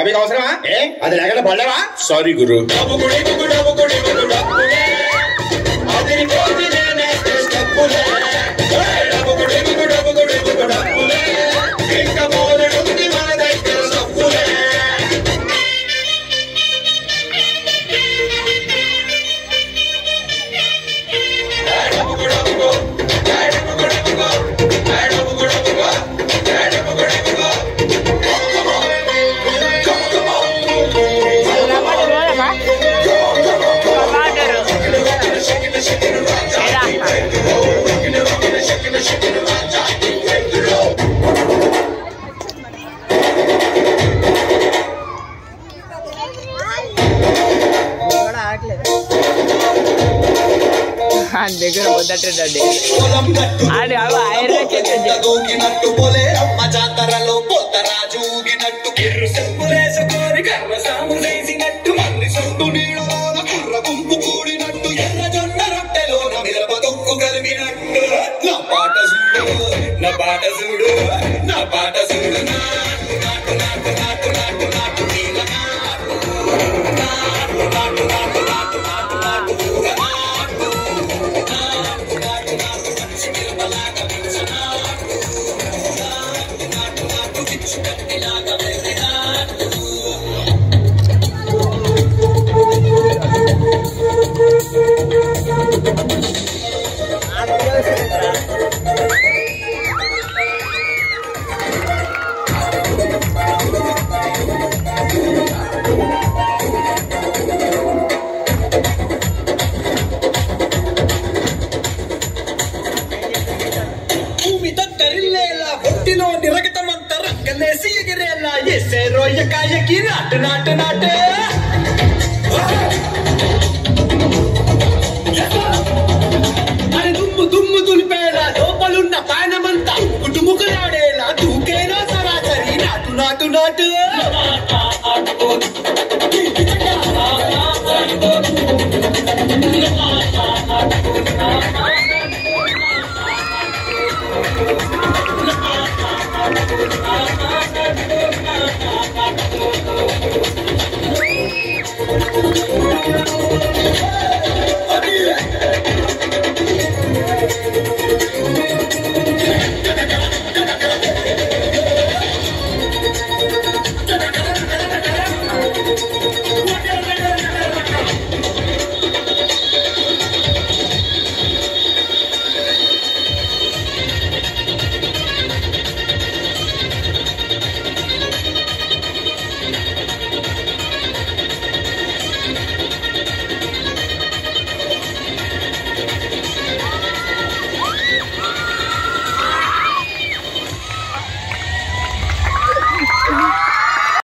Topic అవసరమా? ఏ? అది లేకుండా పడలేవా? సారీ గురు. డబ్బు ఆయన దగ్గర వద్దటండి ఆయన పాట చూడు నా పాట ఎస్సే రొయ్య కాయకి నాటు. నాటు నాటే నాటు నాటు.